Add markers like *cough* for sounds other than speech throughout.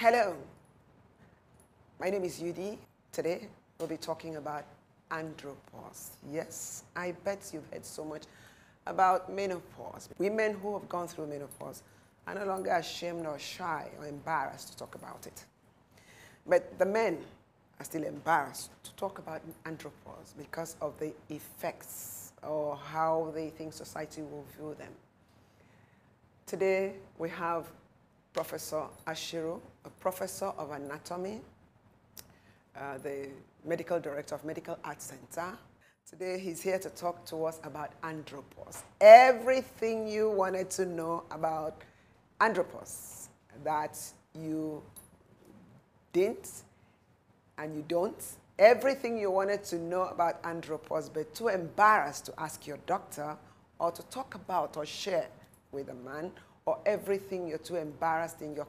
Hello, my name is Udy. Today we'll be talking about andropause. Yes, I bet you've heard so much about menopause. Women who have gone through menopause are no longer ashamed or shy or embarrassed to talk about it. But the men are still embarrassed to talk about andropause because of the effects or how they think society will view them. Today we have Professor Ashiru, a professor of anatomy, uh, the medical director of Medical Arts Center. Today he's here to talk to us about andropause. Everything you wanted to know about andropause that you didn't and you don't. Everything you wanted to know about andropause but too embarrassed to ask your doctor or to talk about or share with a man or everything you're too embarrassed in your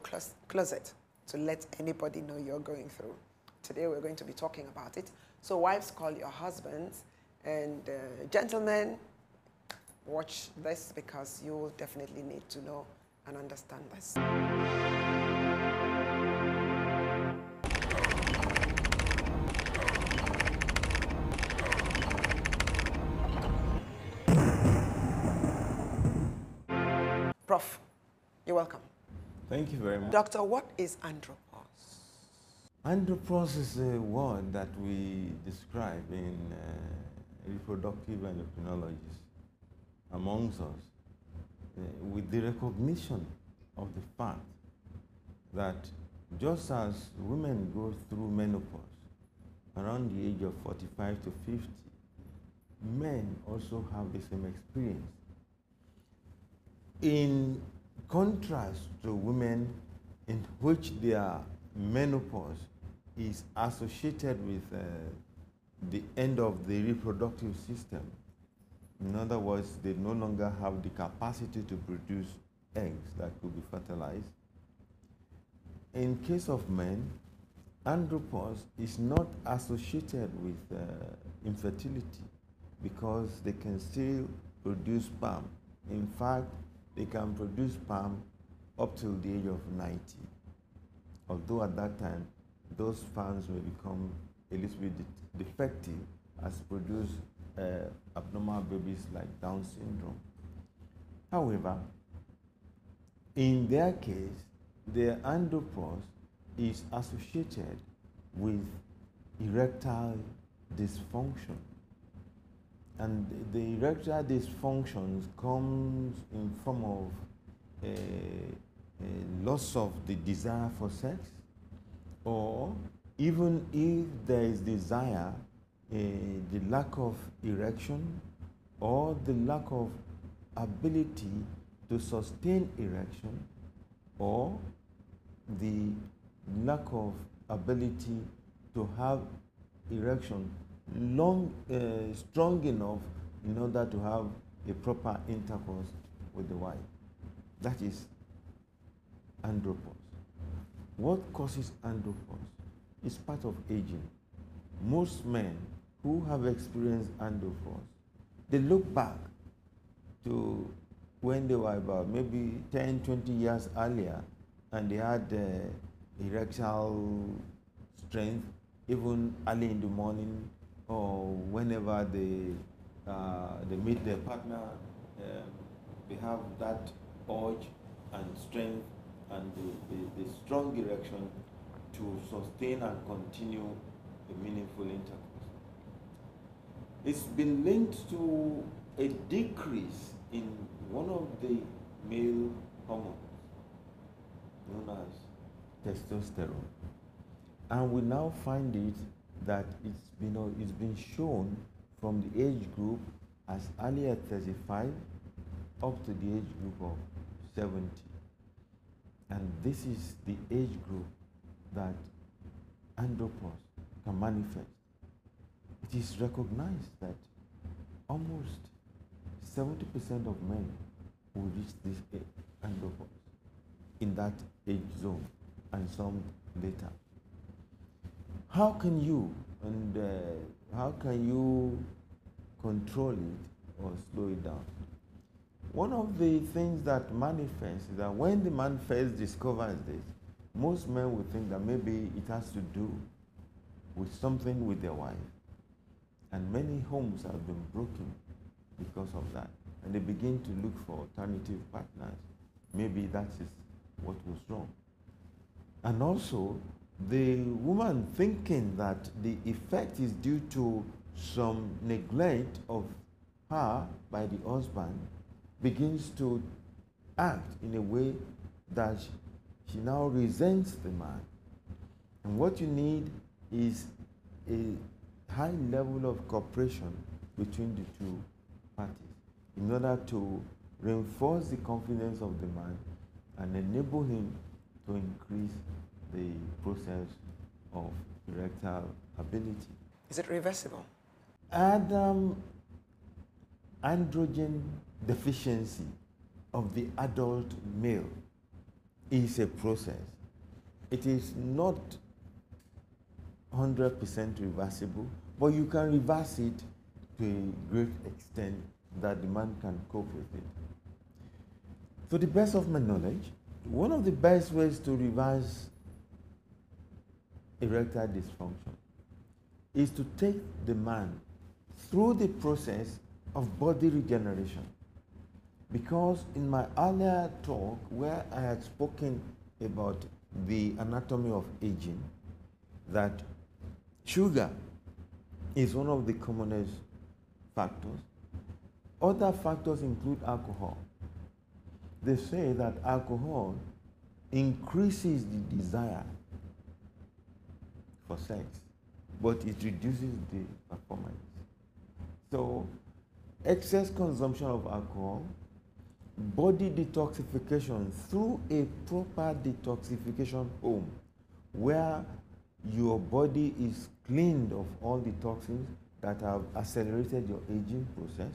closet to let anybody know you're going through. Today we're going to be talking about it. So wives call your husbands and uh, gentlemen, watch this because you will definitely need to know and understand this. Prof, you're welcome. Thank you very much. Doctor, what is andropause? Andropause is a word that we describe in uh, reproductive endocrinologists amongst us uh, with the recognition of the fact that just as women go through menopause around the age of 45 to 50, men also have the same experience. In contrast to women in which their menopause is associated with uh, the end of the reproductive system. In other words, they no longer have the capacity to produce eggs that could be fertilized. In case of men, andropause is not associated with uh, infertility because they can still produce sperm. In fact, they can produce sperm up till the age of 90. Although at that time, those sperms may become a little bit de defective as produce uh, abnormal babies like Down syndrome. However, in their case, their andropause is associated with erectile dysfunction and the erectile dysfunctions comes in form of a, a loss of the desire for sex, or even if there is desire, uh, the lack of erection or the lack of ability to sustain erection or the lack of ability to have erection long, uh, strong enough in order to have a proper intercourse with the wife. That is andropause. What causes andropause? It's part of aging. Most men who have experienced andropause, they look back to when they were about maybe 10, 20 years earlier, and they had uh, erectile strength even early in the morning or whenever they, uh, they meet their partner, um, they have that urge and strength and the, the, the strong direction to sustain and continue a meaningful intercourse. It's been linked to a decrease in one of the male hormones known as testosterone. And we now find it that it's been, it's been shown from the age group as early as 35 up to the age group of 70. And this is the age group that andropause can manifest. It is recognized that almost 70% of men will reach this andropause in that age zone and some later. How can you and uh, how can you control it or slow it down? One of the things that manifests is that when the man first discovers this, most men would think that maybe it has to do with something with their wife. And many homes have been broken because of that. And they begin to look for alternative partners. Maybe that is what was wrong. And also, the woman thinking that the effect is due to some neglect of her by the husband begins to act in a way that she now resents the man. And what you need is a high level of cooperation between the two parties in order to reinforce the confidence of the man and enable him to increase the process of erectile ability. Is it reversible? Adam, um, androgen deficiency of the adult male is a process. It is not 100% reversible, but you can reverse it to a great extent that the man can cope with it. To the best of my knowledge, one of the best ways to reverse erectile dysfunction is to take the man through the process of body regeneration. Because in my earlier talk, where I had spoken about the anatomy of aging, that sugar is one of the commonest factors. Other factors include alcohol. They say that alcohol increases the desire for sex, but it reduces the performance. So, excess consumption of alcohol, body detoxification through a proper detoxification home where your body is cleaned of all the toxins that have accelerated your aging process,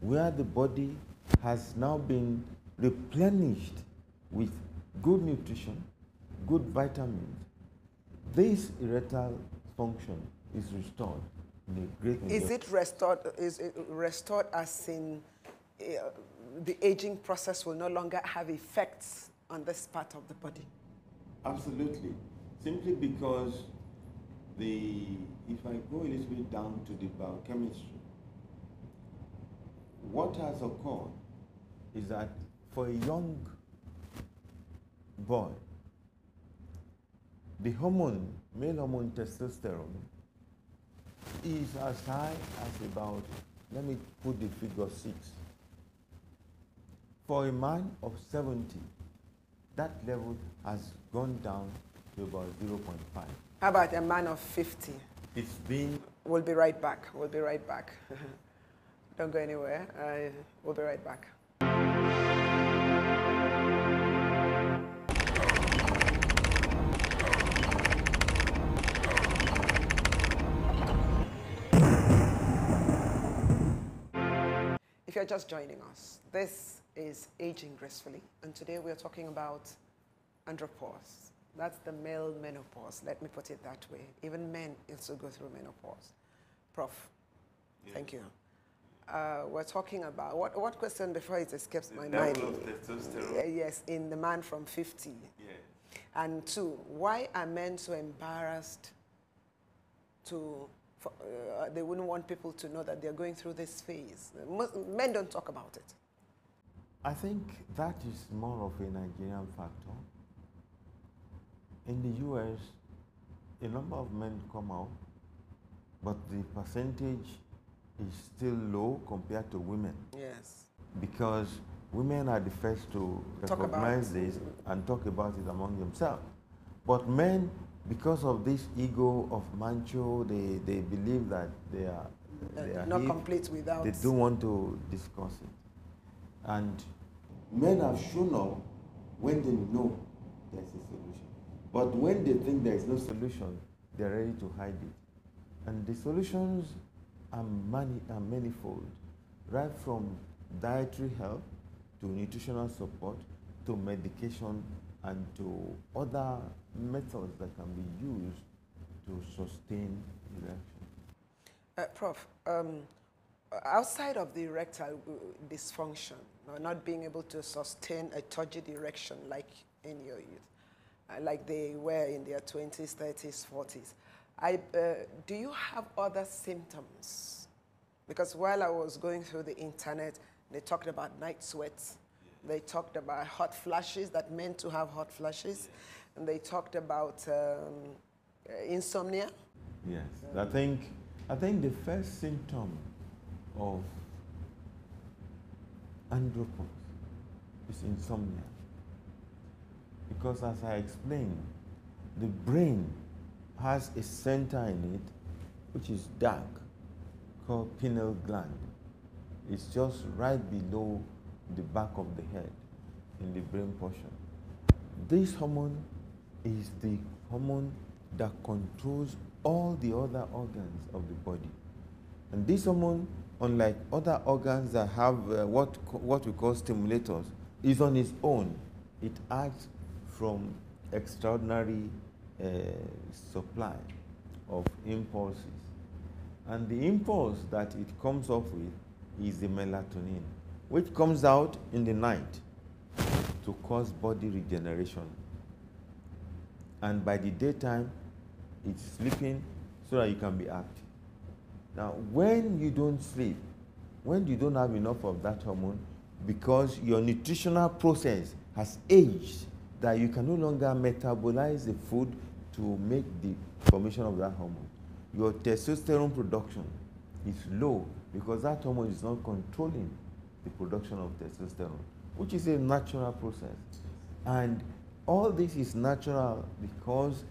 where the body has now been replenished with good nutrition, good vitamins, this erectile function is restored in a great Is it restored, is it restored as in uh, the aging process will no longer have effects on this part of the body? Absolutely. Simply because the, if I go a little bit down to the biochemistry, what has occurred is that for a young boy, the hormone, male hormone testosterone, is as high as about, let me put the figure six. For a man of 70, that level has gone down to about 0.5. How about a man of 50? It's been. We'll be right back. We'll be right back. *laughs* Don't go anywhere. Uh, we'll be right back. If you're just joining us, this is Aging Gracefully, and today we are talking about andropause. That's the male menopause, let me put it that way. Even men also go through menopause. Prof, Yes. thank you. Uh, we're talking about, what, what question before it escapes The my mind? of testosterone. Uh, yes, in the man from 50. Yeah. And two, why are men so embarrassed to, for, uh, they wouldn't want people to know that they're going through this phase? Most, men don't talk about it. I think that is more of a Nigerian factor. In the US, a number of men come out, but the percentage is still low compared to women Yes. because women are the first to Talk recognize this and talk about it among themselves. But men, because of this ego of mancho, they, they believe that they are, they Uh, are not hip, complete without. they don't want to discuss it. And men have shown up when they know there's a solution. But when they think there is no solution, they're ready to hide it. And the solutions are, many, are manifold, right from dietary help to nutritional support to medication and to other methods that can be used to sustain erection. Uh, Prof, um, outside of the erectile uh, dysfunction, not being able to sustain a turgid erection like in your youth, uh, like they were in their 20s, 30s, 40s. I, uh, do you have other symptoms? Because while I was going through the internet, they talked about night sweats. They talked about hot flashes, that meant to have hot flashes. And they talked about um, uh, insomnia. Yes, I think, I think the first symptom of andropause is insomnia. Because as I explained, the brain has a center in it which is dark called pineal gland. It's just right below the back of the head in the brain portion. This hormone is the hormone that controls all the other organs of the body. And this hormone, unlike other organs that have uh, what, what we call stimulators, is on its own. It acts from extraordinary uh, supply of impulses. And the impulse that it comes off with is the melatonin, which comes out in the night to cause body regeneration. And by the daytime, it's sleeping so that you can be active. Now, when you don't sleep, when you don't have enough of that hormone, because your nutritional process has aged, that you can no longer metabolize the food to make the formation of that hormone. Your testosterone production is low because that hormone is not controlling the production of testosterone, which is a natural process. And all this is natural because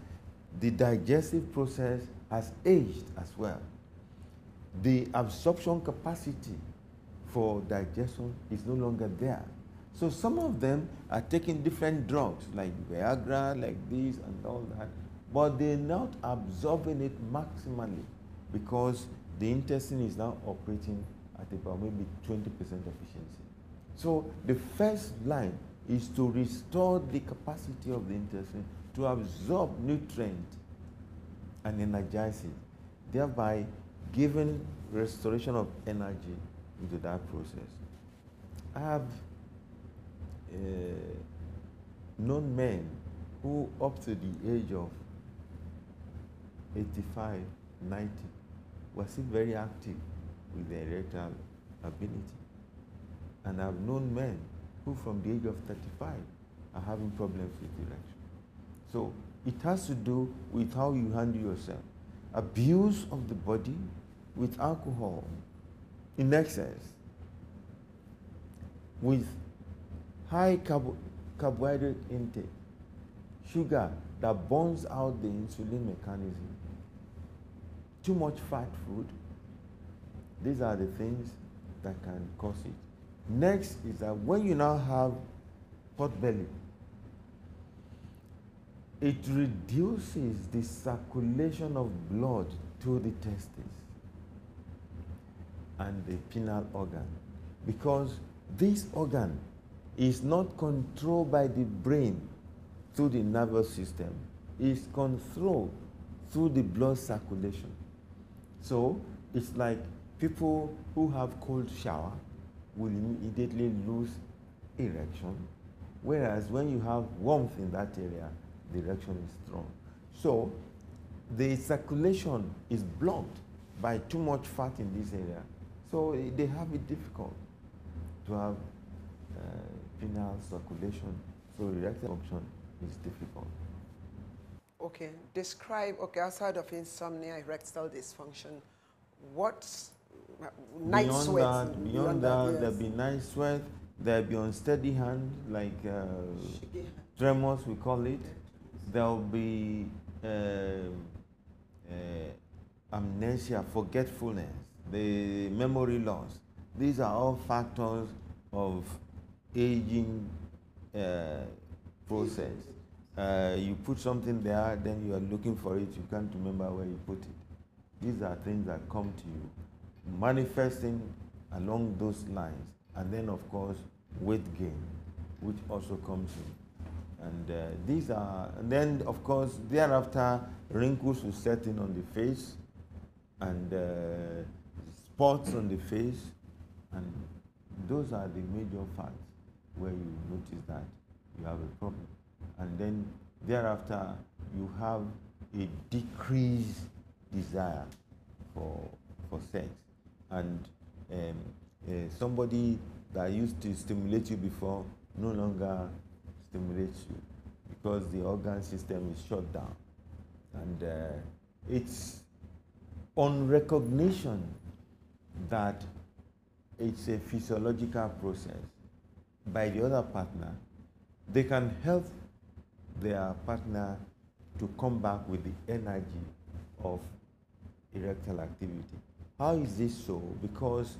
the digestive process has aged as well. The absorption capacity for digestion is no longer there. So some of them are taking different drugs like Viagra, like this and all that, but they're not absorbing it maximally because the intestine is now operating at about maybe 20% efficiency. So the first line is to restore the capacity of the intestine to absorb nutrient and energize it, thereby giving restoration of energy into that process. I have uh, known men who up to the age of 85, 90 were still very active with their erectile ability. And I've known men who from the age of 35 are having problems with erection. So it has to do with how you handle yourself. Abuse of the body with alcohol in excess, with high carb carbohydrate intake, sugar that burns out the insulin mechanism, too much fat food. These are the things that can cause it. Next is that when you now have pot belly, it reduces the circulation of blood to the testes and the pineal organ because this organ is not controlled by the brain through the nervous system, it's controlled through the blood circulation. So it's like people who have cold shower will immediately lose erection, whereas when you have warmth in that area, the erection is strong. So the circulation is blocked by too much fat in this area. So they have it difficult to have uh, penile circulation. So erectile function is difficult. Okay, describe, okay, outside of insomnia, erectile dysfunction, what night beyond sweat? That, beyond, beyond that, that yes. there'll be night sweat, there'll be unsteady hand, like uh, tremors, we call it. There'll be uh, uh, amnesia, forgetfulness, the memory loss. These are all factors of aging uh, process. Uh, you put something there, then you are looking for it, you can't remember where you put it. These are things that come to you, manifesting along those lines. And then, of course, weight gain, which also comes in. And uh, these are, and then, of course, thereafter, wrinkles will set in on the face, and uh, spots on the face, and those are the major facts where you notice that you have a problem. And then thereafter you have a decreased desire for, for sex. And um, uh, somebody that used to stimulate you before no longer stimulates you because the organ system is shut down. And uh, it's on recognition that it's a physiological process by the other partner, they can help their partner to come back with the energy of erectile activity. How is this so? Because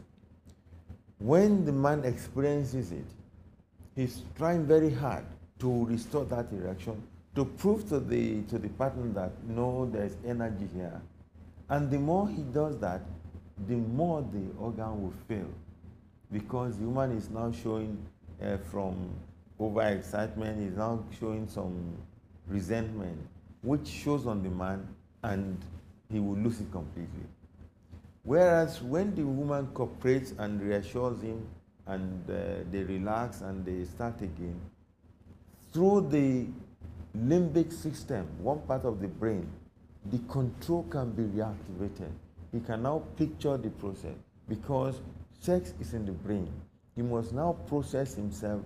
when the man experiences it, he's trying very hard to restore that erection, to prove to the, to the partner that no, there's energy here. And the more he does that, the more the organ will fail because the woman is now showing uh, from overexcitement, is now showing some resentment, which shows on the man and he will lose it completely. Whereas when the woman cooperates and reassures him and uh, they relax and they start again, through the limbic system, one part of the brain, the control can be reactivated. He can now picture the process because sex is in the brain. He must now process himself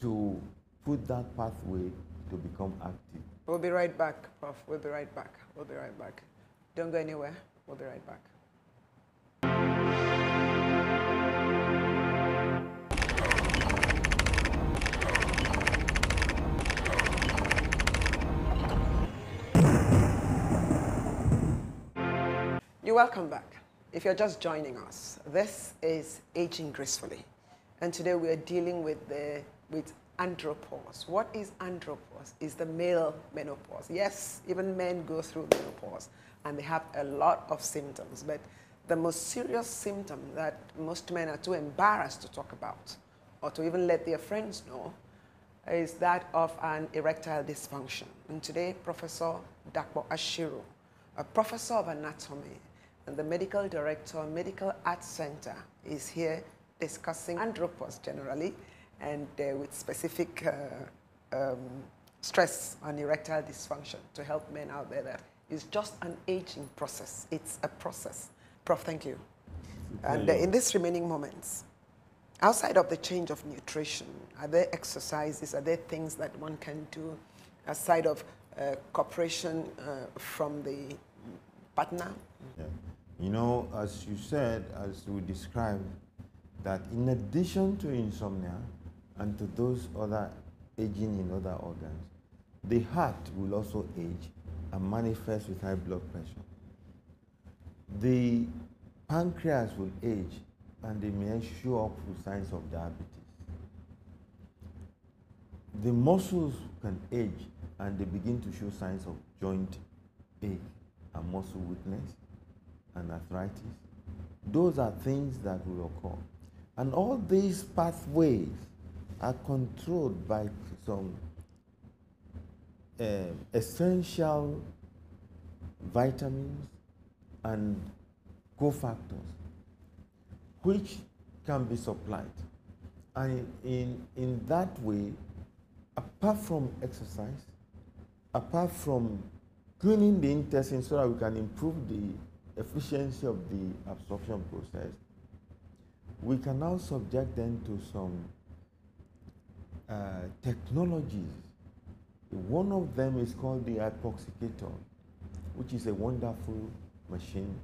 to put that pathway to become active. We'll be right back, Prof. We'll be right back. We'll be right back. Don't go anywhere. We'll be right back. Welcome back. If you're just joining us, this is Aging Gracefully. And today we are dealing with, the, with andropause. What is andropause? Is the male menopause. Yes, even men go through menopause and they have a lot of symptoms, but the most serious symptom that most men are too embarrassed to talk about or to even let their friends know is that of an erectile dysfunction. And today, Professor Dapo Ashiru, a professor of anatomy and the medical director, Medical Arts Center, is here discussing andropause generally and uh, with specific uh, um, stress on erectile dysfunction to help men out there that it's just an aging process. It's a process. Prof, thank you. And uh, in these remaining moments, outside of the change of nutrition, are there exercises, are there things that one can do aside of uh, cooperation uh, from the partner? Yeah. You know, as you said, as we described, that in addition to insomnia and to those other aging in other organs, the heart will also age and manifest with high blood pressure. The pancreas will age and they may show up with signs of diabetes. The muscles can age and they begin to show signs of joint ache and muscle weakness and arthritis. Those are things that will occur. And all these pathways are controlled by some uh, essential vitamins and cofactors which can be supplied. And in, in that way, apart from exercise, apart from cleaning the intestine so that we can improve the efficiency of the absorption process, we can now subject them to some uh, technologies. One of them is called the hypoxicator, which is a wonderful machine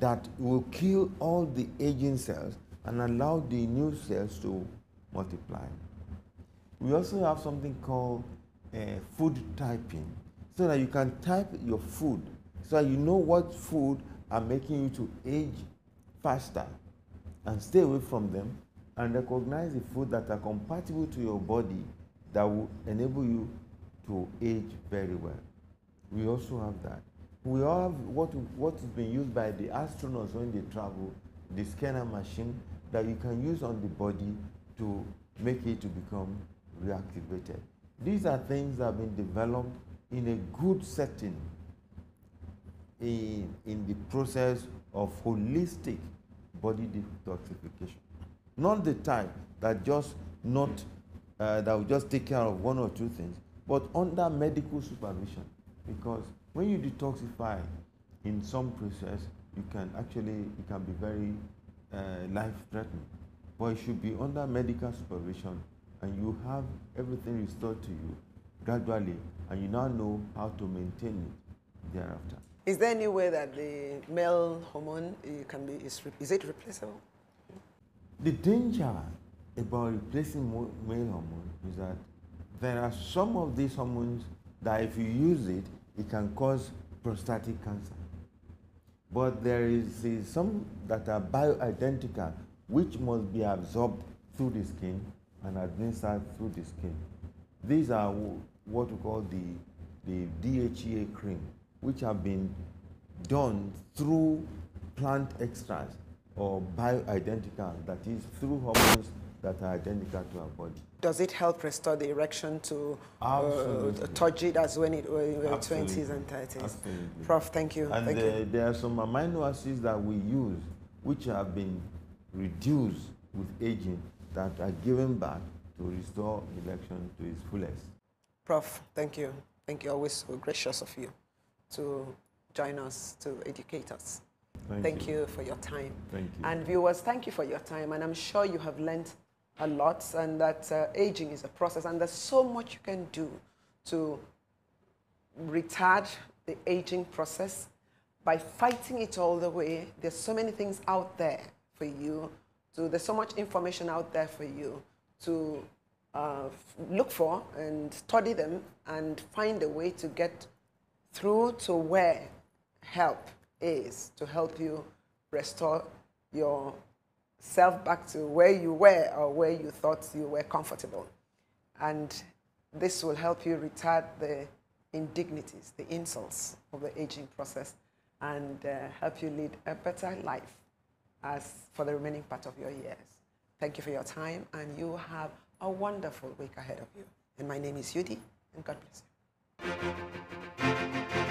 that will kill all the aging cells and allow the new cells to multiply. We also have something called uh, food typing, so that you can type your food, so that you know what food are making you to age faster and stay away from them and recognize the food that are compatible to your body that will enable you to age very well. We also have that. We have what, what is being used by the astronauts when they travel, the scanner machine that you can use on the body to make it to become reactivated. These are things that have been developed in a good setting in, in the process of holistic body detoxification. Not the type that just not uh, that will just take care of one or two things, but under medical supervision. Because when you detoxify in some process, you can actually, it can be very uh, life-threatening. But it should be under medical supervision and you have everything restored to you gradually and you now know how to maintain it thereafter. Is there any way that the male hormone eh, can be, is, is it replaceable? The danger about replacing male hormone is that there are some of these hormones that if you use it, it can cause prostatic cancer. But there is some that are bioidentical, which must be absorbed through the skin and administered through the skin. These are what we call the, the DHEA cream, which have been done through plant extracts or bioidentical, that is, through hormones that are identical to our body. Does it help restore the erection to uh, touch it as when it was in the 20s and 30s? Absolutely. Prof, thank you. And thank uh, you. there are some amino acids that we use which have been reduced with aging that are given back to restore erection to its fullest. Prof, thank you. Thank you. Always so gracious of you to join us, to educate us. Thank, thank you. you. for your time. Thank you. And viewers, thank you for your time. And I'm sure you have learned a lot and that uh, aging is a process and there's so much you can do to retard the aging process by fighting it all the way. There's so many things out there for you. To, there's so much information out there for you to uh, look for and study them and find a way to get through to where help is to help you restore your self back to where you were or where you thought you were comfortable. And this will help you retard the indignities, the insults of the aging process, and uh, help you lead a better life as for the remaining part of your years. Thank you for your time, and you have a wonderful week ahead of you. And my name is Udy, and God bless you. フフフフ。